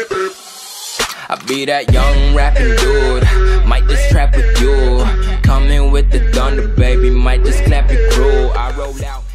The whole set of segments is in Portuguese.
I be that young rapping dude. Might just trap with you. Coming with the thunder, baby. Might just clap it crew. I roll out.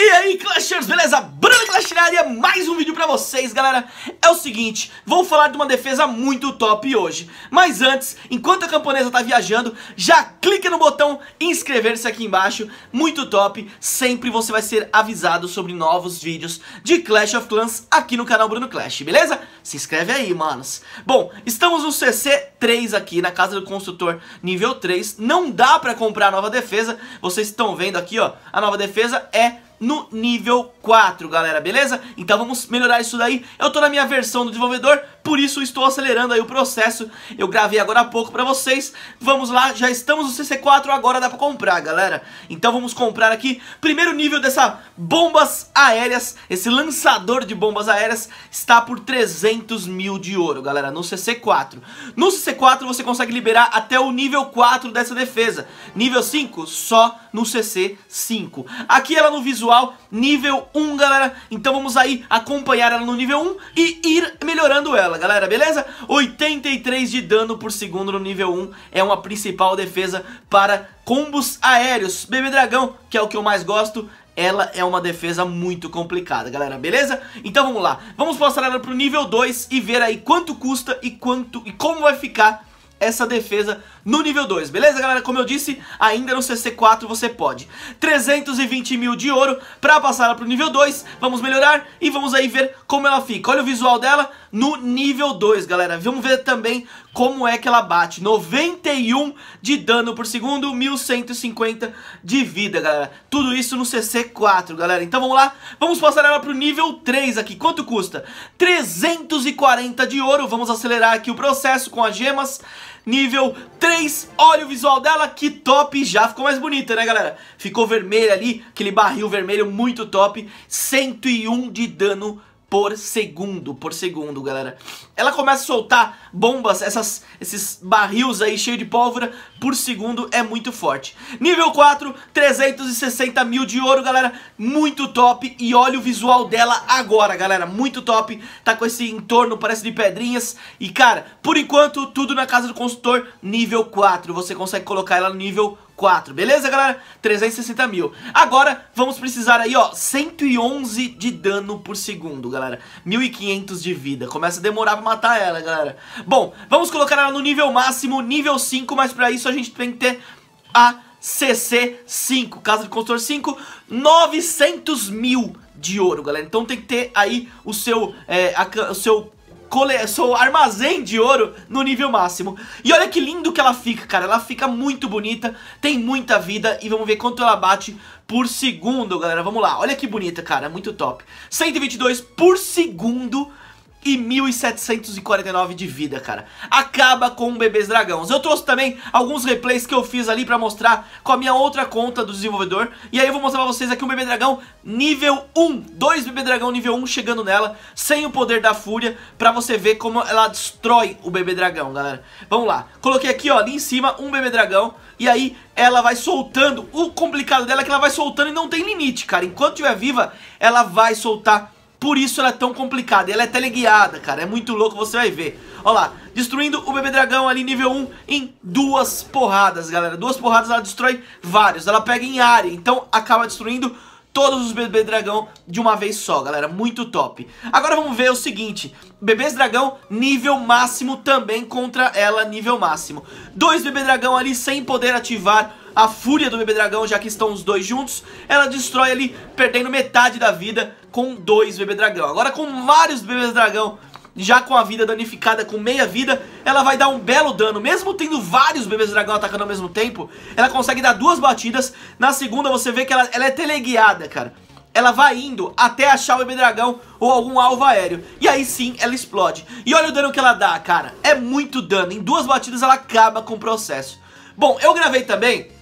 E aí, Clashers, beleza? Bruno Clash na área, mais um vídeo pra vocês, galera. É o seguinte, vou falar de uma defesa muito top hoje. Mas antes, enquanto a camponesa tá viajando, já clica no botão inscrever-se aqui embaixo. Muito top, sempre você vai ser avisado sobre novos vídeos de Clash of Clans aqui no canal Bruno Clash, beleza? Se inscreve aí, manos. Bom, estamos no CC3 aqui, na casa do construtor nível 3. Não dá pra comprar a nova defesa, vocês estão vendo aqui, ó. A nova defesa é no nível 4, galera, beleza? Então vamos melhorar isso daí. Eu tô na minha versão do desenvolvedor, por isso estou acelerando aí o processo. Eu gravei agora há pouco pra vocês. Vamos lá, já estamos no CC4, agora dá pra comprar, galera. Então vamos comprar aqui. Primeiro nível dessa bombas aéreas, esse lançador de bombas aéreas está por 300 mil de ouro, galera, no CC4. No CC4 você consegue liberar até o nível 4 dessa defesa. Nível 5, só no CC5. Aqui ela no visual, nível 1, galera. Então vamos aí acompanhar ela no nível 1 e ir melhorando ela, galera, beleza? 83 de dano por segundo no nível 1 é uma principal defesa para combos aéreos. Bebê Dragão, que é o que eu mais gosto, ela é uma defesa muito complicada, galera, beleza? Então vamos lá, vamos passar ela pro nível 2 e ver aí quanto custa e quanto e como vai ficar essa defesa no nível 2, beleza galera? Como eu disse, ainda no CC4 você pode. 320 mil de ouro pra passar ela pro nível 2 Vamos melhorar e vamos aí ver como ela fica. Olha o visual dela no nível 2, galera. Vamos ver também como é que ela bate. 91 de dano por segundo, 1150 de vida, galera. Tudo isso no CC4, galera. Então vamos lá, vamos passar ela pro nível 3 aqui. Quanto custa? 340 de ouro. Vamos acelerar aqui o processo com as gemas. Nível 3. Olha o visual dela, que top. Já ficou mais bonita, né, galera? Ficou vermelha ali, aquele barril vermelho muito top. 101 de dano por segundo, por segundo, galera. Ela começa a soltar bombas, essas, esses barris aí cheio de pólvora por segundo, é muito forte. Nível 4, 360 mil de ouro, galera, muito top. E olha o visual dela agora, galera, muito top. Tá com esse entorno, parece de pedrinhas. E, cara, por enquanto, tudo na casa do consultor, nível 4. Você consegue colocar ela no nível 4, beleza, galera? 360 mil. Agora, vamos precisar aí, ó, 111 de dano por segundo, galera. 1.500 de vida. Começa a demorar pra matar ela, galera. Bom, vamos colocar ela no nível máximo, nível 5, mas pra isso a gente tem que ter a CC5, Casa de Construtor 5, 900 mil de ouro, galera. Então tem que ter aí o seu, é, a, o seu seu armazém de ouro no nível máximo. E olha que lindo que ela fica, cara. Ela fica muito bonita, tem muita vida e vamos ver quanto ela bate por segundo, galera. Vamos lá, olha que bonita, cara, muito top. 122 por segundo e 1.749 de vida, cara. Acaba com bebês dragões. Eu trouxe também alguns replays que eu fiz ali pra mostrar com a minha outra conta do desenvolvedor. E aí eu vou mostrar pra vocês aqui um bebê dragão nível 1. Dois bebê dragão nível 1 chegando nela, sem o poder da fúria, pra você ver como ela destrói o bebê dragão, galera. Vamos lá. Coloquei aqui, ó, ali em cima, um bebê dragão. E aí ela vai soltando. O complicado dela é que ela vai soltando e não tem limite, cara. Enquanto estiver viva, ela vai soltar por isso ela é tão complicada. Ela é teleguiada, cara. É muito louco, você vai ver. Olha lá, destruindo o bebê dragão ali nível 1 em duas porradas, galera. Duas porradas ela destrói vários. Ela pega em área, então acaba destruindo todos os bebês dragão de uma vez só, galera. Muito top. Agora vamos ver o seguinte. Bebês dragão nível máximo também contra ela nível máximo. Dois bebê dragão ali sem poder ativar a fúria do bebê dragão, já que estão os dois juntos, ela destrói ali, perdendo metade da vida com dois bebê dragão. Agora com vários bebês dragão, já com a vida danificada, com meia vida, ela vai dar um belo dano. Mesmo tendo vários bebês dragão atacando ao mesmo tempo, ela consegue dar duas batidas. Na segunda você vê que ela, ela é teleguiada, cara ela vai indo até achar o bebê dragão ou algum alvo aéreo. E aí sim, ela explode. E olha o dano que ela dá, cara. É muito dano. Em duas batidas ela acaba com o processo. Bom, eu gravei também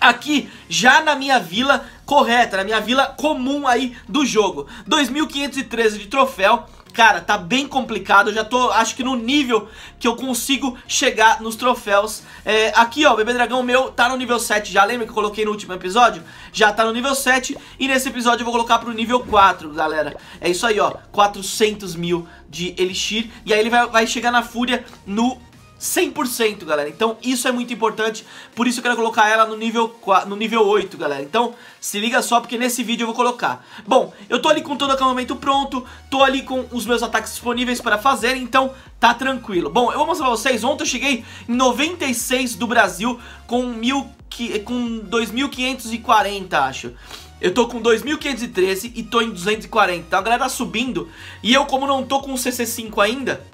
aqui já na minha vila correta, na minha vila comum aí do jogo. 2513 de troféu. cara, tá bem complicado. Eu já tô, acho que no nível que eu consigo chegar nos troféus. É, aqui, ó, o bebê dragão meu tá no nível 7 já. Lembra que eu coloquei no último episódio? Já tá no nível 7 e nesse episódio eu vou colocar pro nível 4, galera. É isso aí, ó, 400 mil de Elixir. E aí ele vai, vai chegar na Fúria no 100%, galera. Então isso é muito importante, por isso eu quero colocar ela no nível, no nível 8, galera. Então se liga só, porque nesse vídeo eu vou colocar. Bom, eu tô ali com todo o acalmamento pronto, tô ali com os meus ataques disponíveis para fazer, então tá tranquilo. Bom, eu vou mostrar pra vocês, ontem eu cheguei em 96 do Brasil com, com 2.540, acho. Eu tô com 2.513 e tô em 240. Então a galera tá subindo. E eu, como não tô com o CC5 ainda,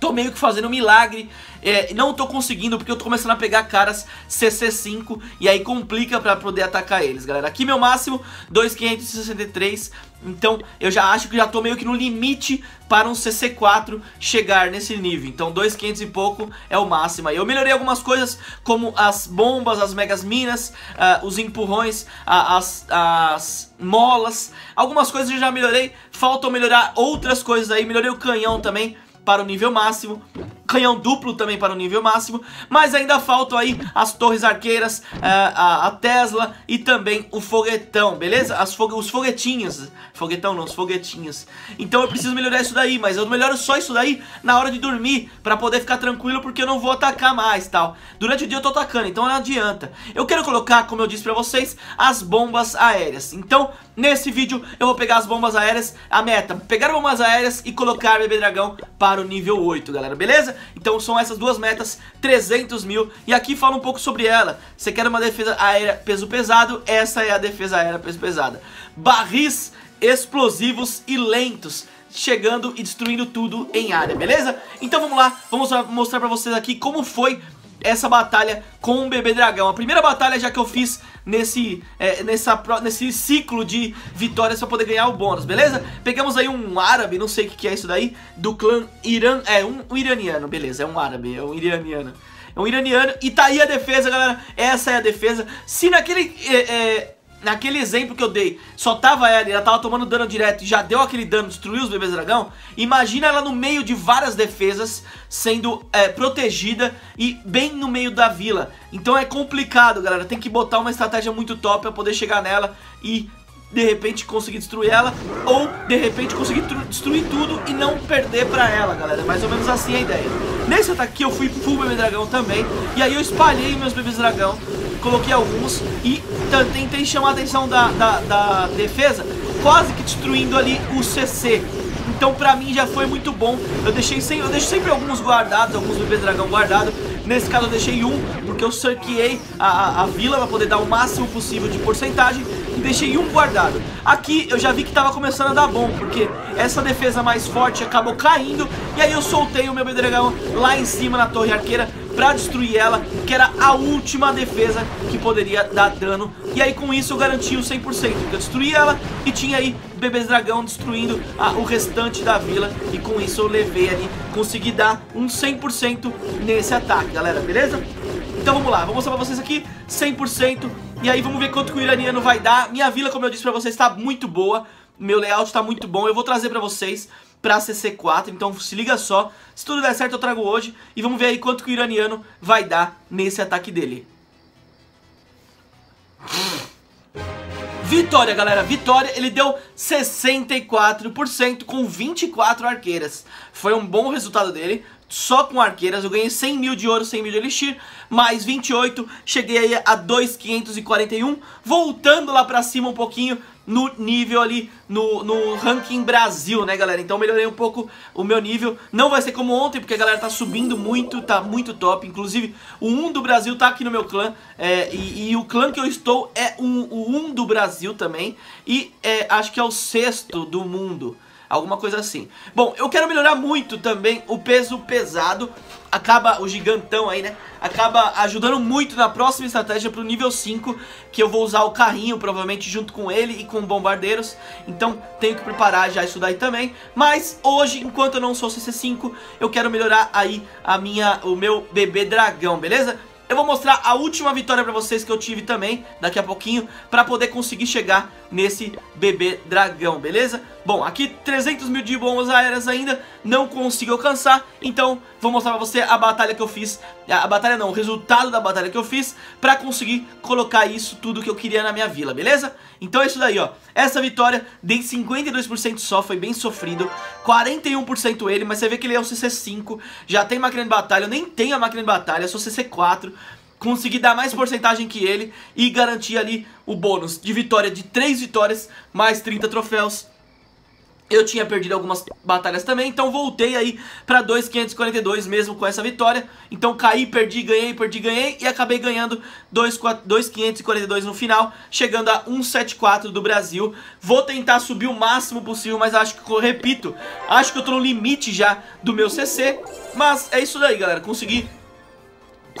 tô meio que fazendo um milagre, é, não tô conseguindo porque eu tô começando a pegar caras CC5 e aí complica pra poder atacar eles, galera. Aqui meu máximo, 2,563, então eu já acho que já tô meio que no limite para um CC4 chegar nesse nível. Então 2,500 e pouco é o máximo aí. Eu melhorei algumas coisas como as bombas, as megas minas, uh, os empurrões, uh, as, as molas, algumas coisas eu já melhorei, faltam melhorar outras coisas aí, melhorei o canhão também, para o nível máximo, canhão duplo também para o nível máximo, mas ainda faltam aí as torres arqueiras, a, eh, a, a Tesla e também o foguetão, beleza? As fogue, os foguetinhos, foguetão não, os foguetinhos. Então eu preciso melhorar isso daí, mas eu melhoro só isso daí na hora de dormir, para poder ficar tranquilo, porque eu não vou atacar mais, tal. Durante o dia eu tô atacando, então não adianta. Eu quero colocar, como eu disse pra vocês, as bombas aéreas. Então, nesse vídeo eu vou pegar as bombas aéreas, a meta, pegar bombas aéreas e colocar Bebê Dragão para o nível 8, galera, beleza? Então são essas duas metas, 300 mil. E aqui fala um pouco sobre ela. Você quer uma defesa aérea peso pesado? Essa é a defesa aérea peso pesada. Barris explosivos e lentos chegando e destruindo tudo em área, beleza? Então vamos lá, vamos mostrar pra vocês aqui como foi essa batalha com o bebê dragão. A primeira batalha já que eu fiz nesse, é, nessa, nesse ciclo de vitórias para poder ganhar o bônus, beleza? Pegamos aí um árabe, não sei o que, que é isso daí, do clã Irã, é um, um iraniano, beleza, é um árabe, é um iraniano. É um iraniano, e tá aí a defesa, galera, essa é a defesa. Se naquele... É, é, naquele exemplo que eu dei, só tava ela e ela tava tomando dano direto e já deu aquele dano, destruiu os bebês dragão, imagina ela no meio de várias defesas, sendo é, protegida e bem no meio da vila. Então é complicado, galera, tem que botar uma estratégia muito top pra poder chegar nela e de repente conseguir destruir ela ou de repente conseguir destruir tudo e não perder pra ela, galera. Mais ou menos assim a ideia. Nesse ataque eu fui full bebê dragão também e aí eu espalhei meus bebês dragão coloquei alguns e tentei chamar a atenção da, da, da defesa, quase que destruindo ali o CC. Então pra mim já foi muito bom. Eu deixei sempre, eu deixo sempre alguns guardados, alguns bebês dragão guardados. Nesse caso eu deixei um, porque eu cerquei a, a, a vila para poder dar o máximo possível de porcentagem e deixei um guardado. Aqui eu já vi que tava começando a dar bom, porque essa defesa mais forte acabou caindo e aí eu soltei o meu bebê dragão lá em cima na torre arqueira pra destruir ela, que era a última defesa que poderia dar dano. E aí com isso eu garanti o 100%, porque eu destruí ela e tinha aí bebês dragão destruindo a, o restante da vila. E com isso eu levei ali, consegui dar um 100% nesse ataque, galera, beleza? Então vamos lá, vou mostrar pra vocês aqui 100% E aí vamos ver quanto que o iraniano vai dar Minha vila, como eu disse pra vocês, tá muito boa Meu layout tá muito bom Eu vou trazer pra vocês pra CC4, então se liga só, se tudo der certo eu trago hoje e vamos ver aí quanto que o iraniano vai dar nesse ataque dele. Vitória, galera, vitória, ele deu 64% com 24 arqueiras. Foi um bom resultado dele, só com arqueiras, eu ganhei 100 mil de ouro, 100 mil de elixir, mais 28, cheguei aí a 2,541, voltando lá pra cima um pouquinho, no nível ali, no, no ranking Brasil, né, galera? Então melhorei um pouco o meu nível. Não vai ser como ontem, porque a galera tá subindo muito, tá muito top. Inclusive, o 1 do Brasil tá aqui no meu clã. É, e, e, o clã que eu estou é um, o 1 do Brasil também. E é, acho que é o sexto do mundo alguma coisa assim. Bom, eu quero melhorar muito também o peso pesado, acaba, o gigantão aí, né, acaba ajudando muito na próxima estratégia pro nível 5, que eu vou usar o carrinho provavelmente junto com ele e com bombardeiros, então tenho que preparar já isso daí também, mas hoje, enquanto eu não sou CC5, eu quero melhorar aí a minha, o meu bebê dragão, beleza? Eu vou mostrar a última vitória pra vocês que eu tive também, daqui a pouquinho, pra poder conseguir chegar nesse bebê dragão, beleza? Bom, aqui 300 mil de bombas aéreas ainda não consigo alcançar, então vou mostrar pra você a batalha que eu fiz, a, a batalha não, o resultado da batalha que eu fiz pra conseguir colocar isso tudo que eu queria na minha vila, beleza? Então é isso daí, ó, essa vitória dei 52% só, foi bem sofrido, 41% ele, mas você vê que ele é o CC5, já tem máquina de batalha, eu nem tenho a máquina de batalha, sou CC4, consegui dar mais porcentagem que ele e garantir ali o bônus de vitória de 3 vitórias, mais 30 troféus, eu tinha perdido algumas batalhas também, então voltei aí pra 2.542 mesmo com essa vitória. Então caí, perdi, ganhei, perdi, ganhei e acabei ganhando 2.542 no final, chegando a 1.74 do Brasil. Vou tentar subir o máximo possível, mas acho que, repito, acho que eu tô no limite já do meu CC. Mas é isso daí, galera, consegui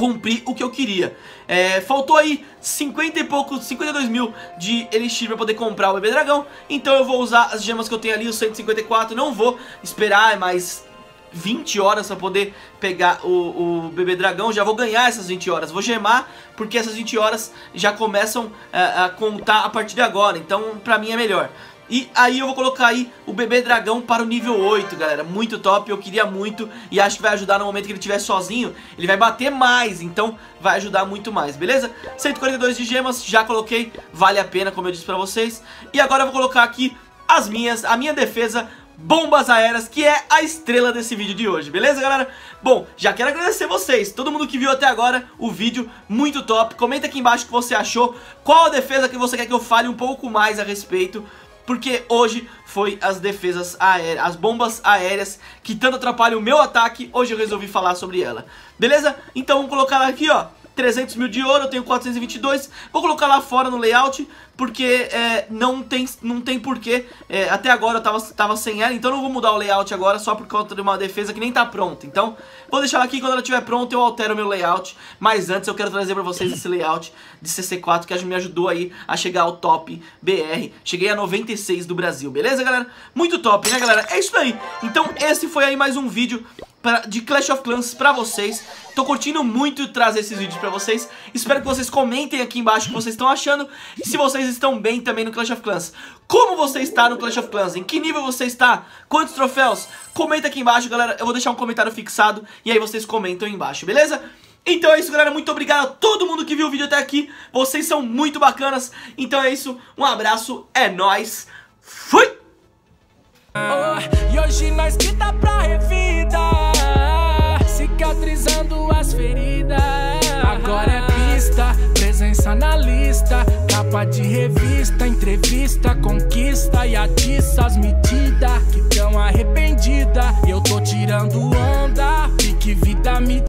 cumprir o que eu queria. É, faltou aí 50 e pouco, 52 mil de Elixir pra poder comprar o Bebê Dragão. Então eu vou usar as gemas que eu tenho ali, os 154. Não vou esperar mais 20 horas pra poder pegar o, o Bebê Dragão. Já vou ganhar essas 20 horas. Vou gemar, porque essas 20 horas já começam a, é, a contar a partir de agora. Então pra mim é melhor. E aí eu vou colocar aí o bebê dragão para o nível 8, galera. Muito top, eu queria muito e acho que vai ajudar no momento que ele estiver sozinho. Ele vai bater mais, então vai ajudar muito mais, beleza? 142 de gemas, já coloquei, vale a pena, como eu disse pra vocês. E agora eu vou colocar aqui as minhas, a minha defesa bombas aéreas, que é a estrela desse vídeo de hoje, beleza, galera? Bom, já quero agradecer vocês, todo mundo que viu até agora o vídeo, muito top. Comenta aqui embaixo o que você achou, qual a defesa que você quer que eu fale um pouco mais a respeito porque hoje foi as defesas aéreas, as bombas aéreas que tanto atrapalham o meu ataque, hoje eu resolvi falar sobre ela. Beleza? Então vamos colocar ela aqui, ó. 300 mil de ouro, eu tenho 422 Vou colocar lá fora no layout Porque é, não, tem, não tem porquê. É, Até agora eu tava, tava sem ela Então não vou mudar o layout agora Só por conta de uma defesa que nem tá pronta. Então vou deixar ela aqui, quando ela estiver pronta Eu altero o meu layout. Mas antes eu quero trazer pra vocês esse layout de CC4 Que me ajudou aí a chegar ao top BR Cheguei a 96 do Brasil, beleza galera? Muito top, né galera? É isso aí. Então esse foi aí mais um vídeo pra, de Clash of Clans pra vocês. Tô curtindo muito trazer esses vídeos pra vocês. Espero que vocês comentem aqui embaixo o que vocês estão achando. E se vocês estão bem também no Clash of Clans. Como você está no Clash of Clans? Em que nível você está? Quantos troféus? Comenta aqui embaixo, galera. Eu vou deixar um comentário fixado e aí vocês comentam aí embaixo, beleza? Então é isso, galera. Muito obrigado a todo mundo que viu o vídeo até aqui. Vocês são muito bacanas. Então é isso. Um abraço. É nóis. Fui! Oh, e hoje nós tá pra revida Cicatrizando as feridas. Agora é pista, presença na lista. Capa de revista, entrevista, conquista. E atiça as medidas que tão arrependida. Eu tô tirando onda, pique vida me